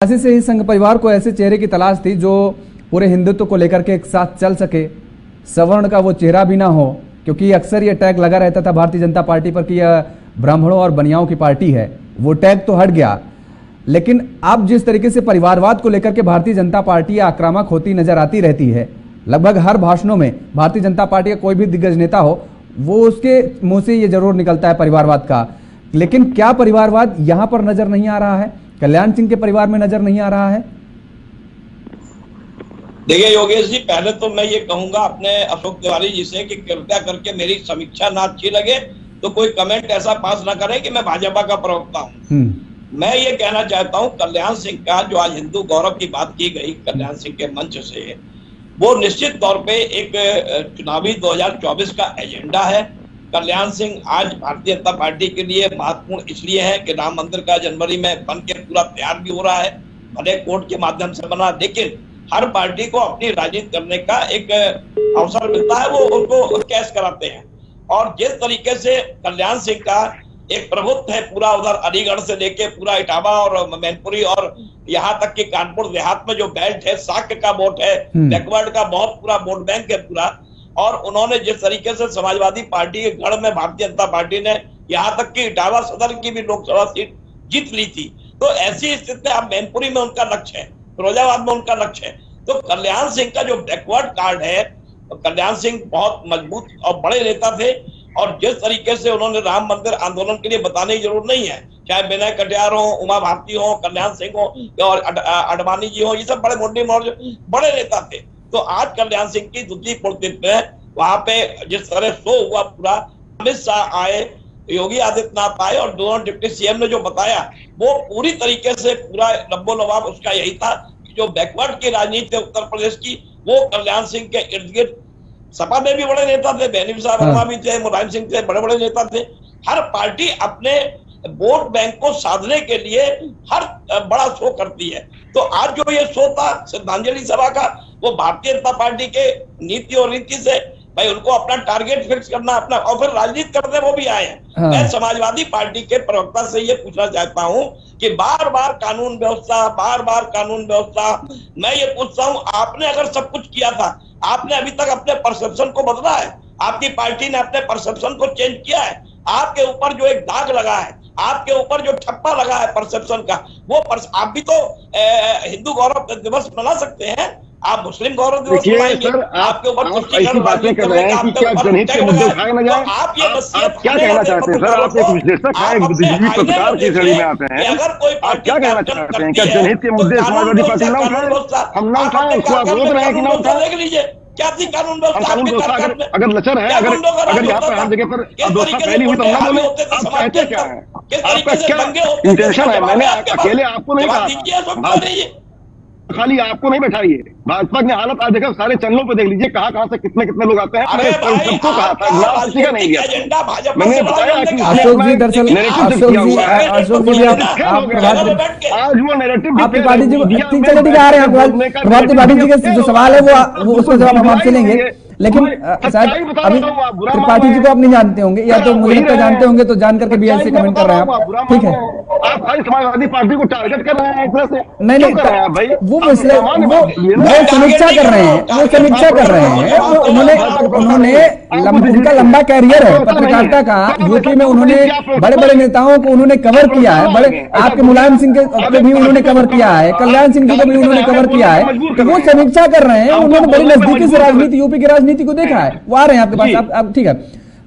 ऐसे से ही संघ परिवार को ऐसे चेहरे की तलाश थी जो पूरे हिंदुत्व को लेकर के एक साथ चल सके। सवर्ण का वो चेहरा भी ना हो, क्योंकि अक्सर ये टैग लगा रहता था भारतीय जनता पार्टी पर कि यह ब्राह्मणों और बनियाओं की पार्टी है। वो टैग तो हट गया। लेकिन अब जिस तरीके से परिवारवाद को लेकर के भारतीय जनता पार्टी आक्रामक होती नज़र आती रहती है, लगभग हर भाषणों में भारतीय जनता पार्टी का कोई भी दिग्गज नेता हो, वो उसके मुँह से ये ज़रूर निकलता है परिवारवाद का। लेकिन क्या परिवारवाद यहाँ पर नज़र नहीं आ रहा है? कल्याण सिंह के परिवार में नज़र नहीं आ रहा है? देखिए योगेश जी पहले तो मैं ये कहूँगा अपने अशोक तिवारी जी से कि कृपया करके मेरी समीक्षा ना अच्छी लगे तो कोई कमेंट ऐसा पास ना करें कि मैं भाजपा का प्रवक्ता हूँ। हम्म। मैं ये कहना चाहता हूँ कल्याण सिंह का जो आज हिंदू गौरव की बात की गई कल्याण सिंह के मंच से वो निश्चित तौर पे एक चुनावी 2024 का एजेंडा है। कल्याण सिंह आज भारतीय जनता पार्टी के लिए महत्वपूर्ण इसलिए है कि राम मंदिर का जनवरी में बन के पूरा तैयार भी हो रहा है भले कोर्ट के माध्यम से बना लेकिन हर पार्टी को अपनी राजनीति करने का एक अवसर मिलता है वो उनको कैश कराते हैं और जिस तरीके से कल्याण सिंह का एक प्रभुत्व है पूरा उधर अलीगढ़ से लेके पूरा इटावा और मैनपुरी और यहाँ तक कि कानपुर देहात में जो बेल्ट है साक्य का वोट है हम्म। बैकवर्ड का बहुत पूरा वोट बैंक है पूरा और उन्होंने जिस तरीके से समाजवादी पार्टी के गढ़ में भारतीय जनता पार्टी ने यहाँ तक कि इटावा सदर की भी लोकसभा सीट जीत ली थी। तो ऐसी स्थिति में अब मैनपुरी में उनका लक्ष्य है, फिरोजाबाद में उनका लक्ष्य है। तो कल्याण सिंह का जो बैकवर्ड कार्ड है तो कल्याण सिंह बहुत मज़बूत और बड़े नेता थे और जिस तरीके से उन्होंने राम मंदिर आंदोलन के लिए बताने की ज़रूरत नहीं है, चाहे विनय कटियार हो, उमा भारती हो, कल्याण सिंह हो, और अडवाणी जी हो, ये सब बड़े मुंडी मोर्च बड़े नेता थे। तो आज कल्याण सिंह की द्वितीय पुण्यतिथि में वहाँ पे जिस तरह शो हुआ पूरा अमित शाह आए योगी आदित्यनाथ आए और दोनों डिप्टी सीएम ने जो बताया वो पूरी तरीके से पूरा लब्बो लबाब उसका यही था कि जो बैकवर्ड की राजनीति है उत्तर प्रदेश की वो कल्याण सिंह के इर्द गिर्द सपा में भी बड़े नेता थे बेनी साहब हाँ। भी थे मुलायम सिंह थे बड़े बड़े नेता थे हर पार्टी अपने वोट बैंक को साधने के लिए हर बड़ा शो करती है। तो आज जो ये शो था श्रद्धांजलि सभा का वो भारतीय जनता पार्टी के नीति और रीति से भाई उनको अपना टारगेट फिक्स करना अपना और फिर राजनीति करने वो भी आए हैं। हाँ। मैं समाजवादी पार्टी के प्रवक्ता से ये पूछना चाहता हूँ कि बार बार कानून व्यवस्था बार बार कानून व्यवस्था मैं ये पूछता हूँ आपने अगर सब कुछ किया था आपने अभी तक अपने परसेप्शन को बदला है? आपकी पार्टी ने अपने परसेप्शन को चेंज किया है? आपके ऊपर जो एक दाग लगा है आपके ऊपर जो ठप्पा लगा है परसेप्शन का वो परस, आप भी तो अ, हिंदू गौरव दिवस मना सकते हैं। आप मुस्लिम गौरव दिवस मनाएँगे आपके ऊपर आप तो आप ये आप क्या कहना चाहते हैं सर? आप एक विश्लेषक हैं बुद्धिजीवी पत्रकार की श्रेणी में आते हैं। आप क्या कहना चाहते हैं? क्या जनहित के तो मुद्दे समाजवादी पार्टी ना कानून उठाए व्यवस्था, हम ना आप उठाए अपने उसको आप रोक रहे हैं कि ना उठाए देख लीजिए। क्या थी कानून व्यवस्था कानून व्यवस्था अगर अगर लचर है अगर अगर यहाँ पर हर जगह पर व्यवस्था फैली हुई तो ना बोले आप कहते क्या है? आपका क्या इंटेंशन है? मैंने अकेले आपको नहीं कहा खाली आपको नहीं बैठाइए भाजपा की हालत आज देखो सारे चैनलों पर देख लीजिए कहाँ कहाँ से कितने कितने लोग आते हैं। अरे भाई सबको कहा था किसी का नहीं भाजपा मैंने बताया कि अशोक जी दरअसल अशोक जी आज वो नेरेटिव जी को ठीक है। आ रहे हैं प्रभात त्रिपाठी जी के जो सवाल है वो वो उसका जवाब हम आपसे लेंगे लेकिन शायद अभी त्रिपाठी जी को आप नहीं जानते होंगे या तो मुझे लगता जानते होंगे तो जान करके भी ऐसे कमेंट कर रहे हैं आप ठीक है। आप समाजवादी पार्टी को टारगेट कर रहे हैं एक तरह से। नहीं नहीं भाई? वो सामान्य वो समीक्षा कर रहे हैं वो समीक्षा कर रहे हैं। वो उन्होंने उन्होंने उनका लंबा कैरियर है पत्रकारिता का। यूपी में उन्होंने बड़े बड़े नेताओं को उन्होंने कवर किया है। बड़े आपके मुलायम सिंह के को भी उन्होंने कवर किया है कल्याण सिंह जी को भी उन्होंने कवर किया है। तो वो समीक्षा कर रहे हैं उन्होंने बड़ी नजदीकी से राजनीति यूपी की राजनीति को देख रहा है। वो आ रहे हैं आपके पास। आप आप ठीक है।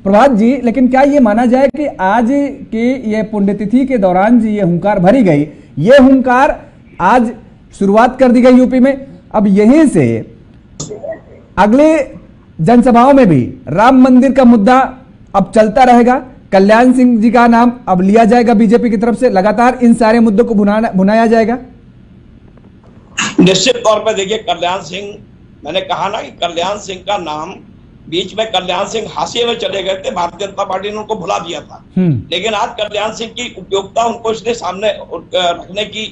प्रभात जी लेकिन क्या ये माना जाए कि आज की ये पुण्यतिथि के दौरान जी ये हुंकार भरी गई? ये हुंकार आज शुरुआत कर दी गई यूपी में। अब यहीं से अगले जनसभाओं में भी राम मंदिर का मुद्दा अब चलता रहेगा। कल्याण सिंह जी का नाम अब लिया जाएगा बीजेपी की तरफ़ से। लगातार इन सारे मुद्दों को भुनाना भुनाया जाएगा। निश्चित तौर पर देखिए कल्याण सिंह मैंने कहा ना कि कल्याण सिंह का नाम बीच में कल्याण सिंह हाशिए में चले गए थे भारतीय जनता पार्टी ने उनको भुला दिया था। हम्म। लेकिन आज कल्याण सिंह की उपयोगिता उनको इसलिए सामने रखने की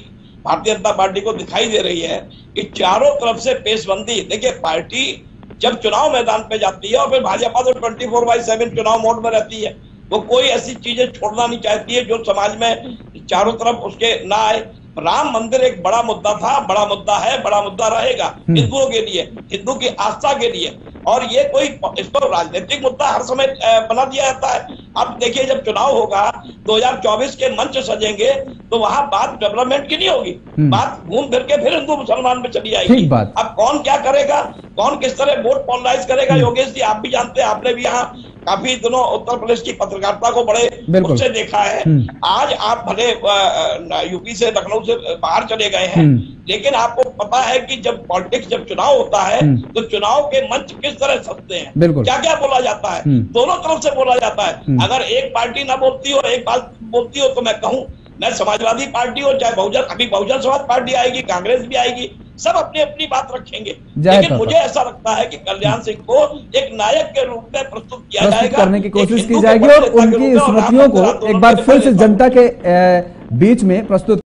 भारतीय जनता पार्टी को दिखाई दे रही है कि चारों तरफ़ से पेशबंदी। देखिए पार्टी जब चुनाव मैदान पे जाती है और फिर भाजपा तो ट्वेंटी फोर बाई सेवन चुनाव मोड में रहती है वो कोई ऐसी चीज़ें छोड़ना नहीं चाहती है जो समाज में चारों तरफ़ उसके ना आए। राम मंदिर एक बड़ा मुद्दा था बड़ा मुद्दा है बड़ा मुद्दा रहेगा हम्म। हिंदुओं के लिए हिंदू की आस्था के लिए। और ये कोई इसको राजनीतिक मुद्दा हर समय बना दिया जाता है। अब देखिए जब चुनाव होगा 2024 के मंच सजेंगे तो वहाँ बात डेवलपमेंट की नहीं होगी। हम्म। बात घूम फिर के फिर हिंदू मुसलमान में चली जाएगी अब कौन क्या करेगा? कौन किस तरह वोट पोलराइज करेगा? हम्म। योगेश जी आप भी जानते हैं आपने भी यहाँ काफ़ी दिनों उत्तर प्रदेश की पत्रकारिता को बड़े। उससे देखा है हम्म। आज आप भले यूपी से लखनऊ से बाहर चले गए हैं हम्म। लेकिन आपको पता है कि जब पॉलिटिक्स जब चुनाव होता है हम्म। तो चुनाव के मंच किस तरह सजते हैं क्या क्या बोला जाता है। दोनों तरफ़ से बोला जाता है। अगर एक पार्टी ना बोलती हो एक बात बोलती हो तो मैं कहूँ मैं समाजवादी पार्टी हो चाहे बहुजन अभी बहुजन समाज पार्टी आएगी कांग्रेस भी आएगी सब अपनी अपनी बात रखेंगे। लेकिन मुझे ऐसा लगता है कि कल्याण सिंह को एक नायक के रूप में प्रस्तुत किया प्रस्तुत जाएगा करने की कोशिश की जाएगी और उनकी स्मृतियों को एक बार फिर से जनता के बीच में प्रस्तुत